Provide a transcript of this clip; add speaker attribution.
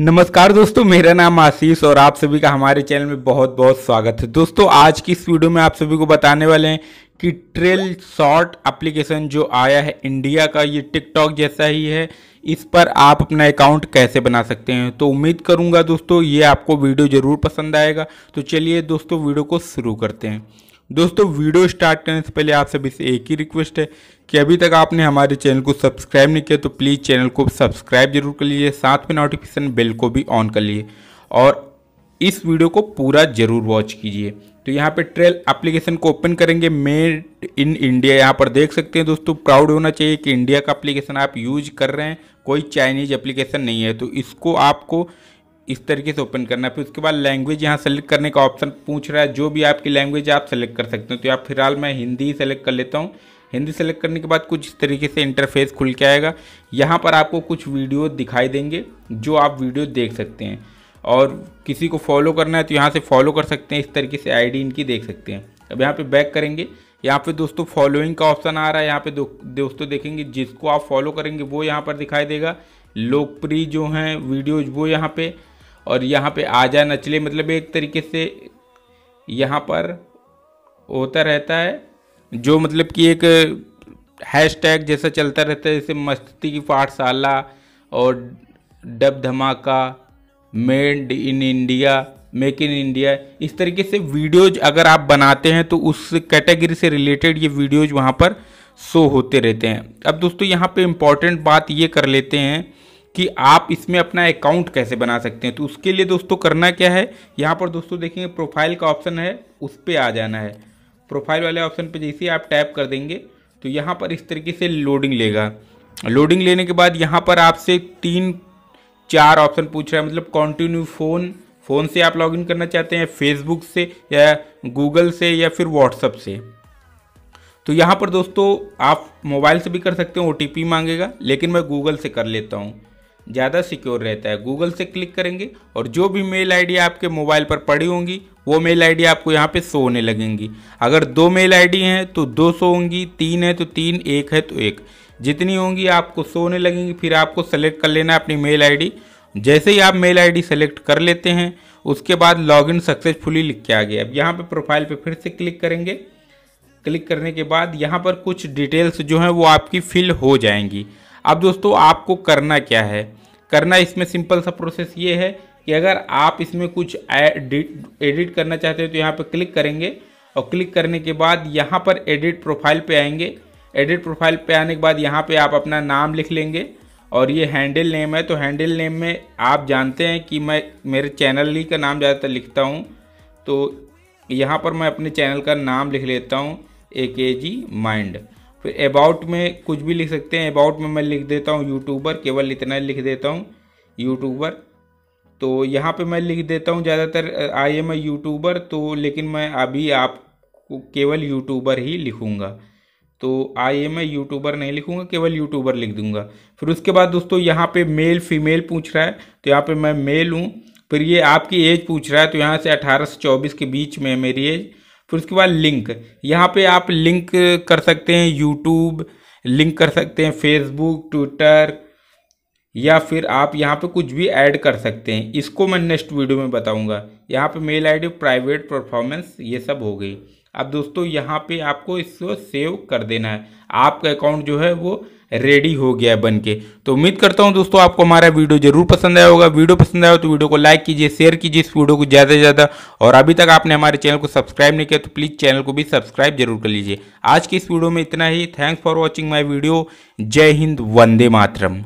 Speaker 1: नमस्कार दोस्तों, मेरा नाम आशीष और आप सभी का हमारे चैनल में बहुत बहुत स्वागत है। दोस्तों, आज की इस वीडियो में आप सभी को बताने वाले हैं कि ट्रेल शॉर्ट एप्लीकेशन जो आया है इंडिया का, ये टिकटॉक जैसा ही है, इस पर आप अपना अकाउंट कैसे बना सकते हैं? तो उम्मीद करूँगा दोस्तों, ये आपको वीडियो ज़रूर पसंद आएगा। तो चलिए दोस्तों, वीडियो को शुरू करते हैं। दोस्तों, वीडियो स्टार्ट करने से पहले आप सभी से एक ही रिक्वेस्ट है कि अभी तक आपने हमारे चैनल को सब्सक्राइब नहीं किया तो प्लीज़ चैनल को सब्सक्राइब ज़रूर कर लीजिए, साथ में नोटिफिकेशन बेल को भी ऑन कर लीजिए और इस वीडियो को पूरा ज़रूर वॉच कीजिए। तो यहाँ पे ट्रेल एप्लीकेशन को ओपन करेंगे, मेड इन इंडिया। यहाँ पर देख सकते हैं दोस्तों, प्राउड होना चाहिए कि इंडिया का एप्लीकेशन आप यूज़ कर रहे हैं, कोई चाइनीज़ एप्लीकेशन नहीं है। तो इसको आपको इस तरीके से ओपन करना है। फिर उसके बाद लैंग्वेज यहाँ सेलेक्ट करने का ऑप्शन पूछ रहा है। जो भी आपकी लैंग्वेज आप सेलेक्ट कर सकते हो। तो आप फ़िलहाल मैं हिंदी सेलेक्ट कर लेता हूँ। हिंदी सेलेक्ट करने के बाद कुछ इस तरीके से इंटरफेस खुल के आएगा। यहाँ पर आपको कुछ वीडियो दिखाई देंगे जो आप वीडियो देख सकते हैं। और किसी को फॉलो करना है तो यहाँ से फॉलो कर सकते हैं। इस तरीके से आईडी इनकी देख सकते हैं। अब यहाँ पे बैक करेंगे। यहाँ पे दोस्तों फॉलोइंग का ऑप्शन आ रहा है। यहाँ पे दो, दोस्तों देखेंगे जिसको आप फॉलो करेंगे वो यहाँ पर दिखाई देगा। लोकप्रिय जो हैं वीडियोज़ वो यहाँ पे और यहाँ पे आ जा नचले मतलब एक तरीके से यहाँ पर होता रहता है, जो मतलब कि एक हैश टैग जैसा चलता रहता है, जैसे मस्ती की पाठशाला और डब धमाका made in India make in India इस तरीके से वीडियोज़ अगर आप बनाते हैं तो उस कैटेगरी से रिलेटेड ये वीडियोज़ वहाँ पर शो होते रहते हैं। अब दोस्तों, यहाँ पे इंपॉर्टेंट बात ये कर लेते हैं कि आप इसमें अपना अकाउंट कैसे बना सकते हैं? तो उसके लिए दोस्तों करना क्या है? यहाँ पर दोस्तों देखेंगे प्रोफ़ाइल का ऑप्शन है, उस पर आ जाना है। प्रोफ़ाइल वाले ऑप्शन पर जैसे आप टैप कर देंगे तो यहाँ पर इस तरीके से लोडिंग लेगा। लोडिंग लेने के बाद यहाँ पर आपसे तीन, चार ऑप्शन पूछ रहा है। मतलब कॉन्टिन्यू फ़ोन फ़ोन से आप लॉगिन करना चाहते हैं फेसबुक से या गूगल से या फिर व्हाट्सअप से। तो यहाँ पर दोस्तों आप मोबाइल से भी कर सकते हैं ओ मांगेगा, लेकिन मैं गूगल से कर लेता हूँ। ज़्यादा सिक्योर रहता है। गूगल से क्लिक करेंगे और जो भी मेल आईडी आपके मोबाइल पर पड़ी होंगी, वो मेल आईडी आपको यहाँ पे शो होने लगेंगी। अगर दो मेल आईडी हैं तो दो सौ होंगी, तीन है तो तीन, एक है तो एक। जितनी होंगी आपको शो होने लगेंगी, फिर आपको सेलेक्ट कर लेना अपनी मेल आईडी। जैसे ही आप मेल आईडी सेलेक्ट कर लेते हैं, उसके बाद लॉगिन सक्सेसफुली लिख के आ गया अब यहाँ पे प्रोफ़ाइल पे फिर से क्लिक करेंगे। क्लिक करने के बाद यहाँ पर कुछ डिटेल्स जो हैं, वो आपकी फिल हो जाएँगी। अब दोस्तों, आपको करना क्या है? करना इसमें सिंपल सा प्रोसेस ये है कि अगर आप इसमें कुछ एडिट करना चाहते हैं तो यहाँ पर क्लिक करेंगे और क्लिक करने के बाद यहाँ पर एडिट प्रोफ़ाइल पे आएँगे। एडिट प्रोफ़ाइल पे आने के बाद यहाँ पे आप अपना नाम लिख लेंगे और ये हैंडल नेम है। तो हैंडल नेम में आप जानते हैं कि मैं, मेरे चैनल ही का नाम ज़्यादातर लिखता हूँ। तो यहाँ पर मैं अपने चैनल का नाम लिख लेता हूँ। ए के जी माइंड फिर अबाउट में कुछ भी लिख सकते हैं। अबाउट में मैं लिख देता हूँ यूट्यूबर केवल इतना लिख देता हूँ यूट्यूबर तो यहाँ पे मैं लिख देता हूँ ज़्यादातर आई एम ए यूट्यूबर तो लेकिन मैं अभी आप केवल यूट्यूबर ही लिखूँगा। तो आई एम ए यूट्यूबर नहीं लिखूँगा, केवल यूट्यूबर लिख दूँगा। फिर उसके बाद दोस्तों यहाँ पे मेल फीमेल पूछ रहा है तो यहाँ पे मैं मेल हूँ। फिर ये आपकी एज पूछ रहा है तो यहाँ से अठारह से चौबीस के बीच में मेरी एज फिर उसके बाद लिंक यहाँ पे आप लिंक कर सकते हैं यूट्यूब लिंक कर सकते हैं फेसबुक ट्विटर या फिर आप यहाँ पे कुछ भी ऐड कर सकते हैं। इसको मैं नेक्स्ट वीडियो में बताऊँगा। यहाँ पे मेल आईडी प्राइवेट परफॉर्मेंस ये सब हो गई। अब दोस्तों, यहाँ पे आपको इसको सेव कर देना है। आपका अकाउंट जो है वो रेडी हो गया है बन के तो उम्मीद करता हूँ दोस्तों, आपको हमारा वीडियो ज़रूर पसंद आया होगा। वीडियो पसंद आया हो तो वीडियो को लाइक कीजिए शेयर कीजिए इस वीडियो को ज़्यादा से ज़्यादा। और अभी तक आपने हमारे चैनल को सब्सक्राइब नहीं किया तो प्लीज़ चैनल को भी सब्सक्राइब ज़रूर कर लीजिए। आज की इस वीडियो में इतना ही। Thanks for watching my video जय हिंद, वंदे मातरम।